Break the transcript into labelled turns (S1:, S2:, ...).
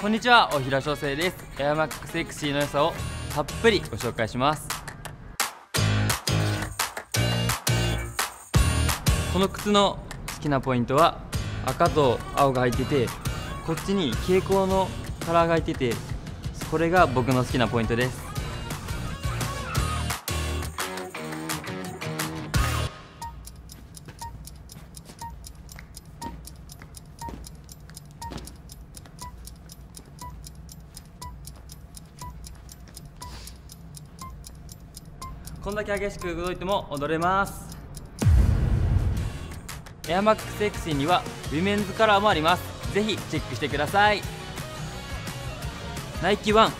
S1: こんにちは、大平翔小生です。エアマックスエクシーの良さをたっぷりご紹介します。この靴の好きなポイントは赤と青が入っててこっちに蛍光のカラーが入っててこれが僕の好きなポイントですこんだけ激しく動いても踊れます。エアマックス X にはウィメンズカラーもあります。ぜひチェックしてください。ナイキワン